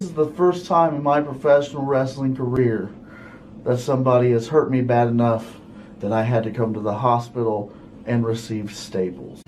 This is the first time in my professional wrestling career that somebody has hurt me bad enough that I had to come to the hospital and receive staples.